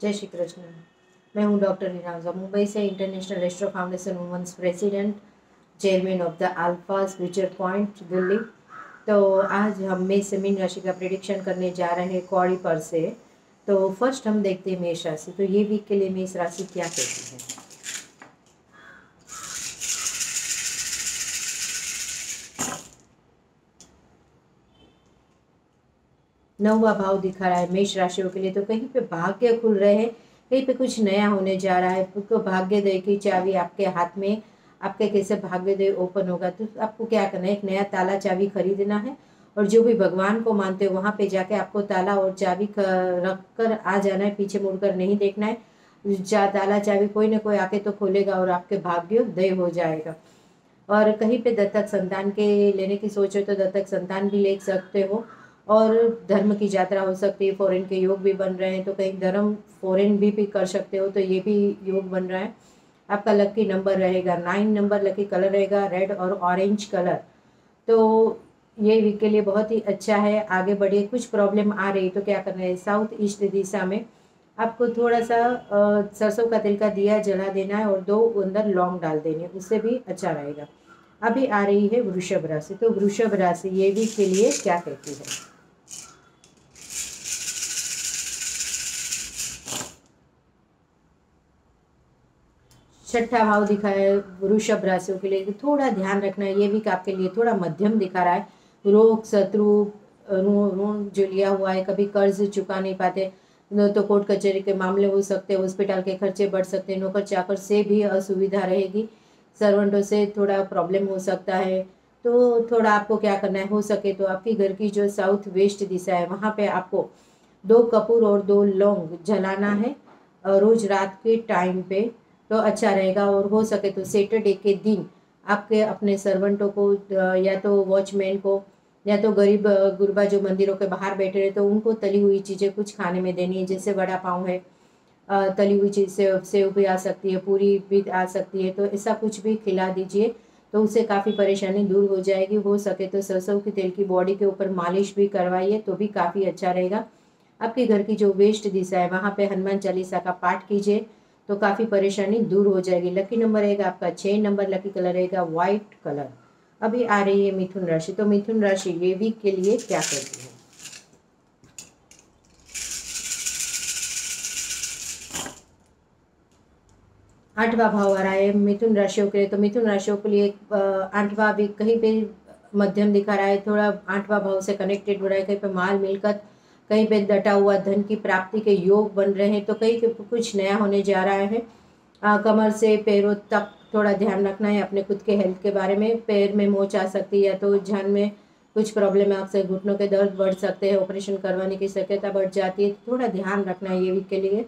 जय श्री कृष्ण। मैं हूँ डॉक्टर हिनाजा मुंबई से international resto foundation women's president chairman of the Alpha Future Point Delhi. तो आज हम मेष से मीन राशि का प्रिडिक्शन करने जा रहे हैं कौड़ी पर से। तो फ़र्स्ट हम देखते हैं मेष राशि तो ये वीक के लिए मेष राशि क्या कहती है? नौवा भाव दिखा रहा है मेष राशियों के लिए। तो कहीं पे भाग्य खुल रहे हैं, कहीं पे कुछ नया होने जा रहा है। तो भाग्योदय की चाबी आपके हाथ में, आपके कैसे भाग्योदय ओपन होगा। तो आपको क्या करना है, एक नया ताला चाबी खरीदना है और जो भी भगवान को मानते हो, वहाँ पे जाके आपको ताला और चाबी रख कर आ जाना है। पीछे मुड़कर नहीं देखना है। जा, ताला चाबी कोई ना कोई आके तो खोलेगा और आपके भाग्योदय हो जाएगा। और कहीं पे दत्तक संतान के लेने की सोच तो दत्तक संतान भी ले सकते हो। और धर्म की यात्रा हो सकती है फॉरेन के योग भी बन रहे हैं तो कहीं धर्म फॉरेन भी, भी कर सकते हो तो ये भी योग बन रहा है। आपका लकी नंबर रहेगा नाइन नंबर लकी कलर रहेगा रेड और ऑरेंज कलर तो ये वीक के लिए बहुत ही अच्छा है आगे बढ़िए कुछ प्रॉब्लम आ रही तो क्या करना है साउथ ईस्ट दिशा में आपको थोड़ा सा सरसों का तिल का दिया जला देना है और दो अंदर लौंग डाल देने उससे भी अच्छा रहेगा। अभी आ रही है वृषभ राशि तो वृषभ राशि ये वीक के लिए क्या कहती है? छठा भाव दिखा है, वृषभ राशियों के लिए। थोड़ा ध्यान रखना है, ये भी आपके लिए थोड़ा मध्यम दिखा रहा है। रोग, शत्रु ऋण जो लिया हुआ है, कभी कर्ज चुका नहीं पाते तो कोर्ट कचहरी के मामले हो सकते हैं, हॉस्पिटल के खर्चे बढ़ सकते हैं, नौकर चाकर से भी असुविधा रहेगी, सर्वेंटों से थोड़ा प्रॉब्लम हो सकता है। तो थोड़ा आपको क्या करना है, हो सके तो आपकी घर की जो साउथ वेस्ट दिशा है, वहाँ पे आपको दो कपूर और दो लौंग जलाना है रोज रात के टाइम पे। तो अच्छा रहेगा और हो सके तो सैटरडे के दिन आपके अपने सर्वेंटों को या तो वॉचमैन को, या तो गरीब गुरबा जो मंदिरों के बाहर बैठे रहे तो उनको तली हुई चीज़ें कुछ खाने में देनी है, जैसे वड़ा पाँव है तली हुई चीज़ से सेव भी आ सकती है, पूरी भी आ सकती है तो ऐसा कुछ भी खिला दीजिए तो उससे काफ़ी परेशानी दूर हो जाएगी। हो सके तो सरसों के तेल की बॉडी के ऊपर मालिश भी करवाइए तो भी काफ़ी अच्छा रहेगा। आपके घर की जो वेस्ट दिशा है, वहाँ पे हनुमान चालीसा का पाठ कीजिए तो काफ़ी परेशानी दूर हो जाएगी। लकी नंबर रहेगा आपका छः नंबर लकी कलर रहेगा वाइट कलर अभी आ रही है मिथुन राशि तो मिथुन राशि ये वीक के लिए क्या करती है? आठवां भाव आ रहा है मिथुन राशियों के लिए तो मिथुन राशियों के लिए आठवां भी कहीं पे मध्यम दिखा रहा है, थोड़ा आठवां भाव से कनेक्टेड हो रहा है, कहीं पे माल मिलकर कहीं पे डटा हुआ धन की प्राप्ति के योग बन रहे हैं तो कहीं कुछ नया होने जा रहा है। आ, कमर से पैरों तक थोड़ा ध्यान रखना है अपने खुद के हेल्थ के बारे में। पैर में मोच आ सकती है या तो जान में कुछ प्रॉब्लम है अक्सर घुटनों के दर्द बढ़ सकते हैं ऑपरेशन करवाने की शक्यता बढ़ जाती है तो थोड़ा ध्यान रखना है ये वीक के लिए।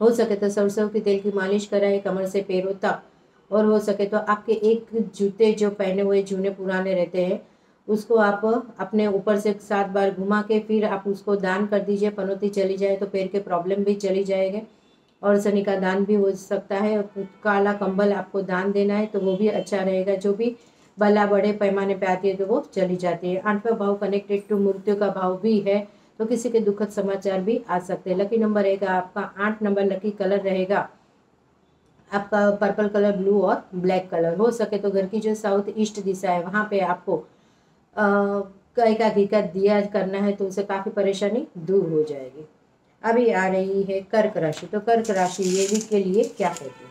हो सके तो सरसों के तेल की मालिश कराए कमर से पैरों तक और हो सके तो आपके एक जूते जो पहने हुए जूने पुराने रहते हैं उसको आप अपने ऊपर से सात बार घुमा के फिर आप उसको दान कर दीजिए। पनौती चली जाए तो पैर के प्रॉब्लम भी चली जाएँगे और शनि का दान भी हो सकता है। काला कंबल आपको दान देना है तो वो भी अच्छा रहेगा। जो भी बला बड़े पैमाने पे आती है तो वो चली जाती है। आठवा भाव कनेक्टेड टू मृत्यु का भाव भी है तो किसी के दुखद समाचार भी आ सकते हैं। लकी नंबर रहेगा आपका। आठ नंबर लकी कलर रहेगा। आपका पर्पल कलर ब्लू और ब्लैक कलर हो सके तो घर की जो साउथ ईस्ट दिशा है, वहाँ पे आपको कई का का दिया करना है तो उसे काफ़ी परेशानी दूर हो जाएगी। अभी आ रही है कर्क राशि तो कर्क राशि ये भी के लिए क्या कहती है?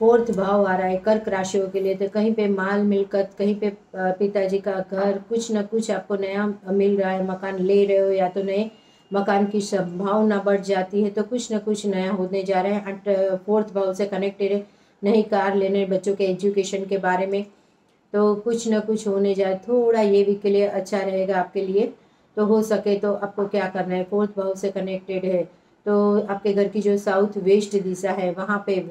फोर्थ भाव आ रहा है कर्क राशियों के लिए तो कहीं पे माल मिलकत, कहीं पे पिताजी का घर, कुछ ना कुछ आपको नया मिल रहा है, मकान ले रहे हो या तो नए मकान की संभावना बढ़ जाती है तो कुछ ना कुछ नया होने जा रहा है। फोर्थ भाव से कनेक्टेड है नई कार लेने बच्चों के एजुकेशन के बारे में तो कुछ ना कुछ होने जाए, थोड़ा ये भी के लिए अच्छा रहेगा आपके लिए। तो हो सके तो आपको क्या करना है, फोर्थ भाव से कनेक्टेड है। तो आपके घर की जो साउथ वेस्ट दिशा है, वहाँ पे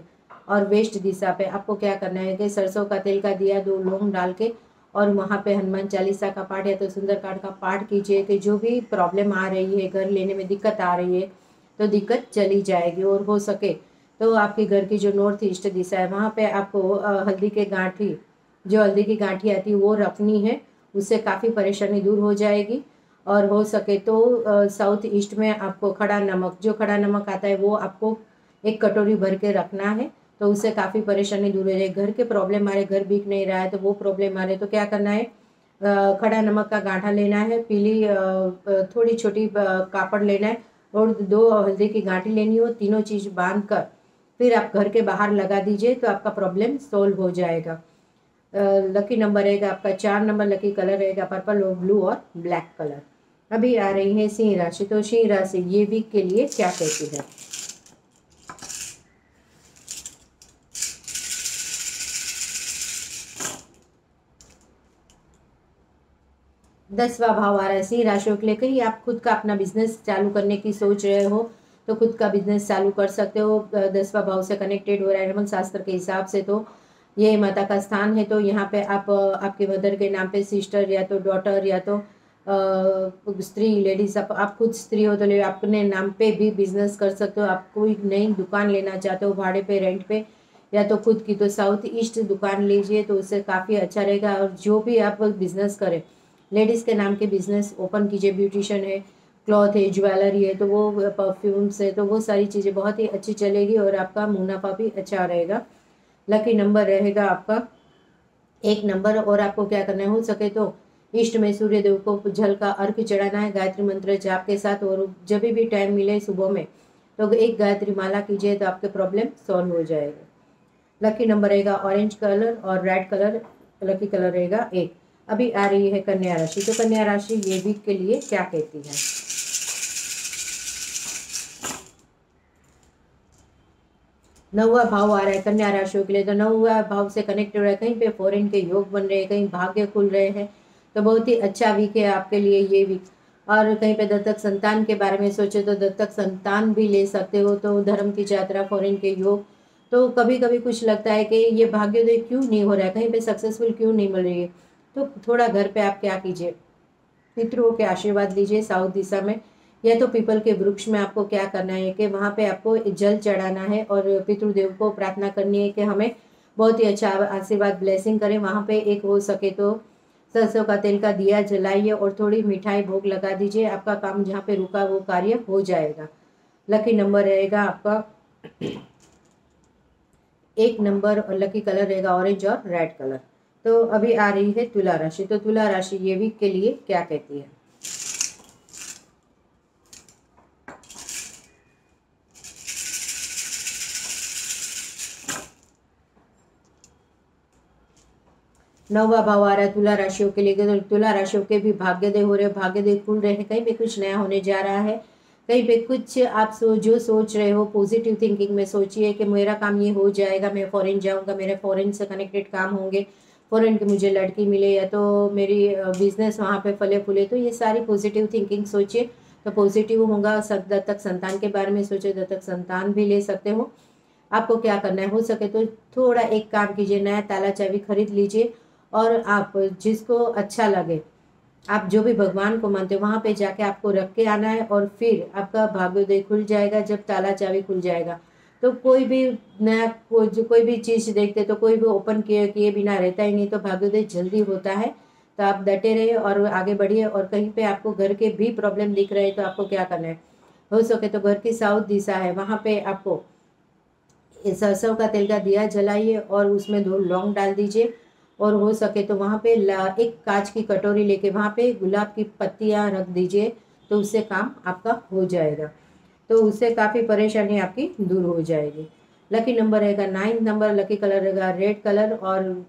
और वेस्ट दिशा पे आपको क्या करना है कि सरसों का तेल का दिया दो लौंग डाल के और वहाँ पे हनुमान चालीसा का पाठ या तो सुंदरकांड का पाठ कीजिए कि जो भी प्रॉब्लम आ रही है, घर लेने में दिक्कत आ रही है तो दिक्कत चली जाएगी और हो सके। तो आपके घर की जो नॉर्थ ईस्ट दिशा है, वहाँ पे आपको हल्दी के गांठी, जो हल्दी की गांठी आती है, वो रखनी है। उससे काफ़ी परेशानी दूर हो जाएगी। और हो सके तो साउथ ईस्ट में आपको खड़ा नमक, जो खड़ा नमक आता है, वो आपको एक कटोरी भर के रखना है। तो उससे काफ़ी परेशानी दूर हो जाएगी। घर के प्रॉब्लम आ रहे घर बिक नहीं रहा है तो वो प्रॉब्लम आ रहे तो क्या करना है? खड़ा नमक का गांठा लेना है, पीली थोड़ी छोटी कापड़ लेना है, और दो हल्दी की गांठी लेनी हो, तीनों चीज़ बाँध कर फिर आप घर के बाहर लगा दीजिए तो आपका प्रॉब्लम सोल्व हो जाएगा। लकी नंबर रहेगा आपका, चार नंबर लकी कलर रहेगा पर्पल और ब्लू और ब्लैक कलर अभी आ रही है सिंह राशि तो सिंह राशि, ये वीक के लिए क्या कहती है? दसवा भाव आ रहा है, सिंह राशियों के लिए कहीं आप खुद का अपना बिज़नेस चालू करने की सोच रहे हो तो खुद का बिज़नेस चालू कर सकते हो दसवा भाव से कनेक्टेड हो रहा है शास्त्र के हिसाब से तो ये माता का स्थान है तो यहाँ पे आप आपके मदर के नाम पे सिस्टर या तो डॉटर या तो स्त्री लेडीज़ आप आप खुद स्त्री हो तो ले अपने नाम पे भी बिज़नेस कर सकते हो। आप कोई नई दुकान लेना चाहते हो, भाड़े पे रेंट पे, या तो खुद की तो साउथ ईस्ट दुकान लीजिए तो उससे काफ़ी अच्छा रहेगा और जो भी आप बिज़नेस करें लेडीज़ के नाम के बिज़नेस ओपन कीजिए ब्यूटिशन है क्लॉथ है ज्वेलरी है तो वो परफ्यूम्स है तो वो सारी चीज़ें बहुत ही अच्छी चलेगी और आपका मुनाफा भी अच्छा रहेगा। लकी नंबर रहेगा आपका। एक नंबर और आपको क्या करना है, हो सके तो इष्ट में सूर्य देव को जल का अर्घ चढ़ाना है, गायत्री मंत्र जाप के साथ और जब भी टाइम मिले सुबह में तो एक गायत्री माला कीजिए तो आपके प्रॉब्लम सॉल्व हो जाएगा। लकी नंबर रहेगा ऑरेंज कलर और रेड कलर लकी कलर रहेगा एक। अभी आ रही है कन्या राशि तो कन्या राशि ये वीक के लिए क्या कहती है? नौवा भाव आ रहा है, कन्या राशियों के लिए। तो नौवा भाव से कनेक्ट हो रहा है, कहीं पे फॉरेन के योग बन रहे हैं, कहीं भाग्य खुल रहे हैं। तो बहुत ही अच्छा वीक है आपके लिए ये वीक और कहीं पे दत्तक संतान के बारे में सोचे तो दत्तक संतान भी ले सकते हो तो धर्म की यात्रा फॉरेन के योग। तो कभी कभी कुछ लगता है कि ये भाग्योदय क्यों नहीं हो रहा है, कहीं पे सक्सेसफुल क्यों नहीं मिल रही है? तो थोड़ा घर पे आप क्या कीजिए, पितरों के आशीर्वाद लीजिए साउथ दिशा में। या तो पीपल के वृक्ष में आपको क्या करना है कि वहाँ पे आपको जल चढ़ाना है और पितृदेव को प्रार्थना करनी है कि हमें बहुत ही अच्छा आशीर्वाद ब्लेसिंग करें। वहाँ पे एक हो सके तो सरसों का तेल का दिया जलाइए और थोड़ी मिठाई भोग लगा दीजिए। आपका काम जहाँ पे रुका वो कार्य हो जाएगा। लकी नंबर रहेगा आपका। एक नंबर और लकी कलर रहेगा ऑरेंज और रेड कलर तो अभी आ रही है तुला राशि। तो तुला राशि ये वीक के लिए क्या कहती है? नौवा भाव आ रहा है, तुला राशियों के लिए तुला राशियों के भी भाग्यदय हो रहे भाग्यदय खुल रहे हैं, कहीं पे कुछ नया होने जा रहा है, कहीं पे कुछ आप सो, जो सोच रहे हो पॉजिटिव थिंकिंग में सोचिए कि मेरा काम ये हो जाएगा, मैं फॉरेन जाऊँगा, मेरे फॉरेन से कनेक्टेड काम होंगे फ़ौरन की मुझे लड़की मिले या तो मेरी बिज़नेस वहाँ पे फले फूले तो ये सारी पॉजिटिव थिंकिंग सोचिए तो पॉजिटिव होगा, सब दत्तक संतान के बारे में सोचे दत्तक संतान भी ले सकते हो। आपको क्या करना है, हो सके तो थोड़ा एक काम कीजिए, नया ताला चाबी खरीद लीजिए और आप जिसको अच्छा लगे, आप जो भी भगवान को मानते हो, वहाँ पे जाके आपको रख के आना है और फिर आपका भाग्योदय खुल जाएगा, जब ताला चाबी खुल जाएगा। तो कोई भी नया जो, कोई भी चीज़ देखते तो कोई भी ओपन किए किए बिना रहता ही नहीं तो भाग्योदय जल्दी होता है। तो आप डटे रहिए और आगे बढ़िए और कहीं पे आपको घर के भी प्रॉब्लम दिख रहे तो आपको क्या करना है? हो सके तो घर की साउथ दिशा है, वहाँ पे आपको सरसों का तेल का दिया जलाइए और उसमें दो लौंग डाल दीजिए। और हो सके तो वहाँ पे एक कांच की कटोरी लेके वहाँ पे गुलाब की पत्तियाँ रख दीजिए तो उससे काम आपका हो जाएगा। तो उससे काफ़ी परेशानी आपकी दूर हो जाएगी। लकी नंबर रहेगा नाइन्थ नंबर लकी कलर रहेगा रेड कलर और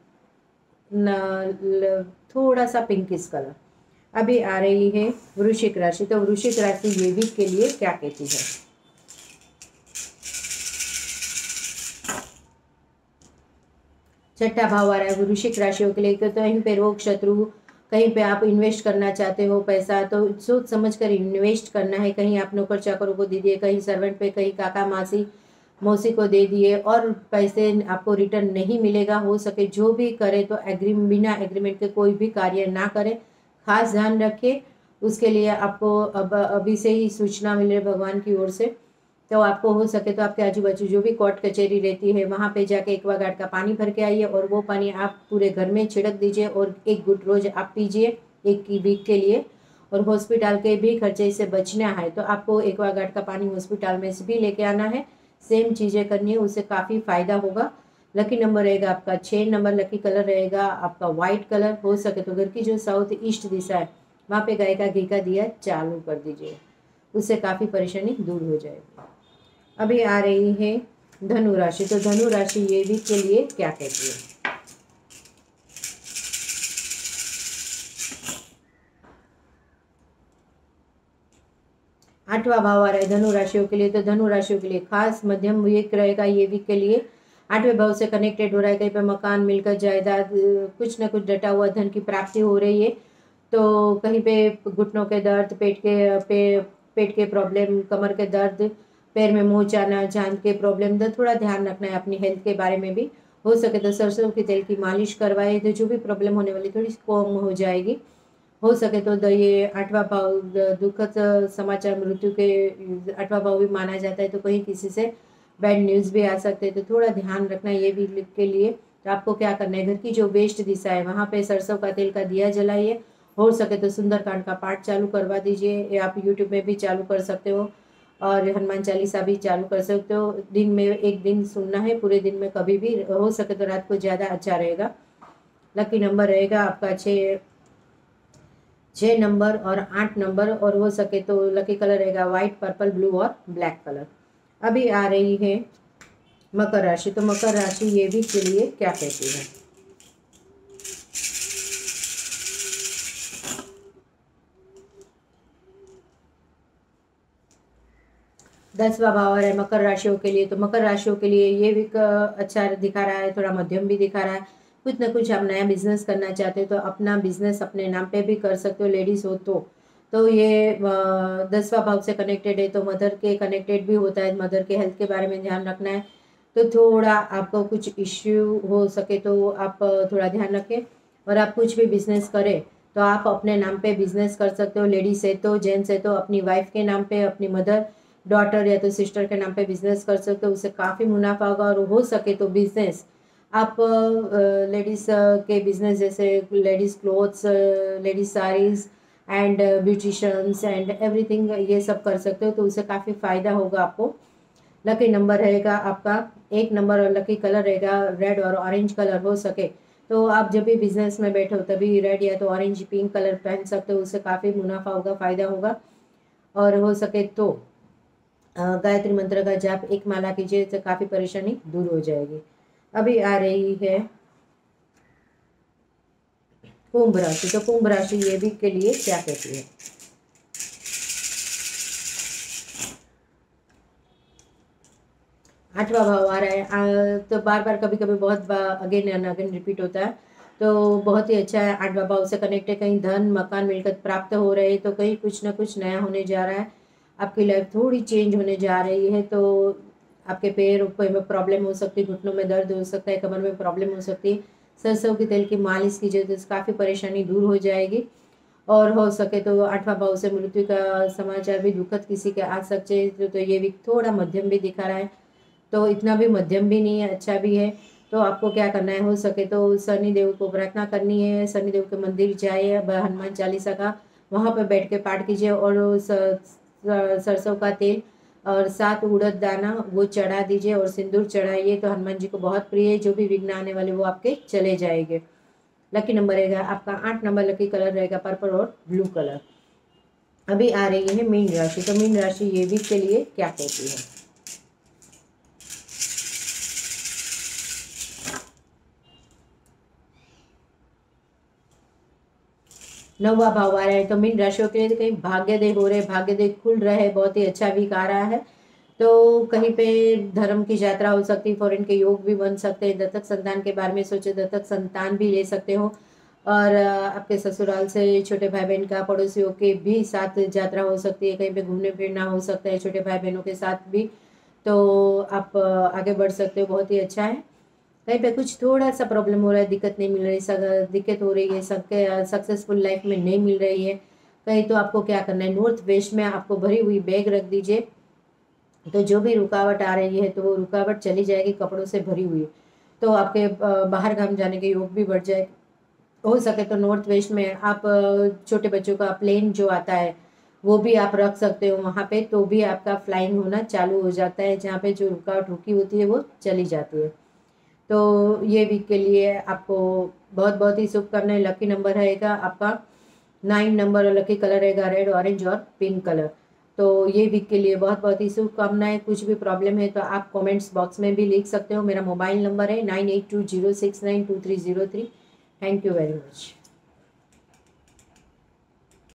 थोड़ा सा पिंकिस कलर अभी आ रही है वृश्चिक राशि तो वृश्चिक राशि ये वीक के लिए क्या कहती है? छठा भाव आ रहा है वृश्चिक राशियों के लिए तो कहीं पे रोग शत्रु, कहीं पे आप इन्वेस्ट करना चाहते हो पैसा तो सोच समझ कर इन्वेस्ट करना है। कहीं आप नौकर चाकरों को दे दिए, कहीं सर्वेंट पे, कहीं काका मासी, मौसी को दे दिए और पैसे आपको रिटर्न नहीं मिलेगा, हो सके जो भी करे तो एग्री बिना एग्रीमेंट के कोई भी कार्य ना करे। खास ध्यान रखिए उसके लिए आपको अब, अभी से ही सूचना मिल रही भगवान की ओर से। तो आपको हो सके तो आपके आजू बाजू जो भी कोर्ट कचहरी रहती है, वहाँ पे जाके एक्वागार्ड का पानी भर के आइए और वो पानी आप पूरे घर में छिड़क दीजिए और एक गुट रोज आप पीजिए एक वीक के लिए। और हॉस्पिटल के भी खर्चे से बचना है तो आपको एक्वागार्ड का पानी हॉस्पिटल में से भी लेके आना है। सेम चीज़ें करनी है, उससे काफ़ी फ़ायदा होगा। लकी नंबर रहेगा आपका छः नंबर लकी कलर रहेगा आपका वाइट कलर हो सके तो घर की जो साउथ ईस्ट दिशा है, वहाँ पे गाय का घी का दिया चालू कर दीजिए। उससे काफ़ी परेशानी दूर हो जाएगी। अभी आ रही है धनु राशि। तो धनु राशि ये भी के लिए क्या कहती है? आठवां भाव आ रहा है धनु राशियों के लिए। तो धनु राशियों के लिए खास मध्यम वीक रहेगा ये वीक के लिए। आठवें भाव से कनेक्टेड हो रहा है, कहीं पे मकान मिलकर जायदाद, कुछ ना कुछ डटा हुआ धन की प्राप्ति हो रही है। तो कहीं पे घुटनों के दर्द, पेट के, पे, पेट के प्रॉब्लम कमर के दर्द पैर में मुँह जाना, जान के प्रॉब्लम तो थोड़ा ध्यान रखना है अपनी हेल्थ के बारे में भी। हो सके तो सरसों के तेल की मालिश करवाए तो जो भी प्रॉब्लम होने वाली, थोड़ी कम हो जाएगी। हो सके तो ये आठवां भाव दुखद समाचार मृत्यु के, आठवां भाव भी माना जाता है तो कहीं किसी से बैड न्यूज़ भी आ सकते हैं तो थोड़ा ध्यान रखना ये भी के लिए। तो आपको क्या करना है? घर की जो वेस्ट दिशा है, वहाँ पे सरसों का तेल का दिया जलाइए। हो सके तो सुंदरकांड का पाठ चालू करवा दीजिए, या आप यूट्यूब में भी चालू कर सकते हो। और हनुमान चालीसा भी चालू कर सकते हो। दिन में एक दिन सुनना है, पूरे दिन में कभी भी हो सके तो रात को ज़्यादा अच्छा रहेगा। लकी नंबर रहेगा आपका छः छः नंबर और आठ नंबर और हो सके तो लकी कलर रहेगा वाइट पर्पल ब्लू और ब्लैक कलर अभी आ रही है मकर राशि। तो मकर राशि ये भी के लिए क्या कहती है? दसवा भाव है मकर राशियों के लिए तो मकर राशियों के लिए ये भी अच्छा दिखा रहा है, थोड़ा मध्यम भी दिखा रहा है। कुछ ना कुछ आप नया बिज़नेस करना चाहते हो तो अपना बिज़नेस अपने नाम पे भी कर सकते हो लेडीज़ हो तो। तो ये दसवा भाव से कनेक्टेड है तो मदर के कनेक्टेड भी होता है मदर के हेल्थ के बारे में ध्यान रखना है। तो थोड़ा आपको कुछ इश्यू हो सके तो आप थोड़ा ध्यान रखें। और आप कुछ भी बिज़नेस करें तो आप अपने नाम पे बिज़नेस कर सकते हो लेडीज़ है तो जेंट्स है तो अपनी वाइफ के नाम पे, अपनी मदर डॉटर या तो सिस्टर के नाम पे बिज़नेस कर सकते हो, उससे काफ़ी मुनाफा होगा और हो सके तो बिज़नेस आप लेडीज़ के बिज़नेस जैसे ladies clothes ladies saris and beauticians and everything ये सब कर सकते हो तो उससे काफ़ी फ़ायदा होगा आपको. लकी नंबर रहेगा आपका, एक नंबर और लकी कलर रहेगा रेड और ऑरेंज कलर हो सके. तो आप जब भी बिज़नेस में बैठे हो, तभी रेड या तो ऑरेंज पिंक कलर पहन सकते हो, उससे काफ़ी मुनाफा होगा, फ़ायदा होगा. और हो सके तो गायत्री मंत्र का जाप एक माला कीजिए तो काफ़ी परेशानी दूर हो जाएगी। अभी आ रही है कुंभ राशि तो कुंभ राशि ये भी के लिए क्या कहती है? आठवा भाव आ रहा है। तो बार बार कभी कभी बहुत अगेन एंड अगेन रिपीट होता है। तो बहुत ही अच्छा है, आठवा भाव से कनेक्ट है, कहीं धन, मकान मिलकर प्राप्त हो रहे हैं तो कहीं कुछ ना कुछ नया होने जा रहा है। आपकी लाइफ थोड़ी चेंज होने जा रही है तो आपके पैर में प्रॉब्लम हो सकती है घुटनों में दर्द हो सकता है कमर में प्रॉब्लम हो सकती है सरसों के तेल की मालिश कीजिए तो काफ़ी परेशानी दूर हो जाएगी। और हो सके तो आठवां भाव से मृत्यु का समाचार भी दुखद किसी के आ सकते तो, तो ये भी थोड़ा मध्यम भी दिखा रहा है। तो इतना भी मध्यम भी नहीं है अच्छा भी है। तो आपको क्या करना है हो सके तो शनि देव को प्रार्थना करनी है शनि देव के मंदिर जाए हनुमान चालीसा का वहाँ पर बैठ के पाठ कीजिए और सरसों का तेल और सात उड़द दाना, वो चढ़ा दीजिए और सिंदूर चढ़ाइए तो हनुमान जी को बहुत प्रिय है, जो भी विघ्न आने वाले वो आपके चले जाएँगे। लकी नंबर रहेगा आपका आठ नंबर लकी कलर रहेगा पर्पल और ब्लू कलर अभी आ रही है मीन राशि तो मीन राशि ये भी के लिए क्या कहती है? नौवा भाव आ रहा है। तो मीन राशियों के लिए कहीं भाग्यदेह हो रहे भाग्यदेह खुल रहे बहुत ही अच्छा वीक आ रहा है। तो कहीं पे धर्म की यात्रा हो सकती है फॉरेन के योग भी बन सकते हैं, दत्तक संतान के बारे में सोचे, दत्तक संतान भी ले सकते हो। और आपके ससुराल से छोटे भाई बहन का पड़ोसियों के भी साथ यात्रा हो सकती है, कहीं पे घूमने फिरना हो सकता है, छोटे भाई बहनों के साथ भी। तो आप आगे बढ़ सकते हो, बहुत ही अच्छा है। कहीं पे कुछ थोड़ा सा प्रॉब्लम हो रहा है, दिक्कत नहीं मिल रही दिक्कत हो रही है सक्सेसफुल लाइफ में नहीं मिल रही है। कहीं तो आपको क्या करना है नॉर्थ वेस्ट में आपको भरी हुई बैग रख दीजिए। तो जो भी रुकावट आ रही है तो वो रुकावट चली जाएगी, कपड़ों से भरी हुई। तो आपके बाहर गाम जाने के योग भी बढ़ जाए। हो सके तो नॉर्थ वेस्ट में आप छोटे बच्चों का प्लेन जो आता है, वो भी आप रख सकते हो वहाँ पे तो भी आपका फ्लाइंग होना चालू हो जाता है, जहाँ पे जो रुकावट रुकी होती है, वो चली जाती है। तो ये वीक के लिए आपको बहुत बहुत ही शुभकामनाएँ लकी नंबर रहेगा आपका नाइन नंबर और लकी कलर रहेगा रेड ऑरेंज और पिंक कलर तो ये वीक के लिए बहुत बहुत ही शुभकामनाएँ कुछ भी प्रॉब्लम है तो आप कमेंट्स बॉक्स में भी लिख सकते हो। मेरा मोबाइल नंबर है nine eight two zero six nine two three zero three thank you very much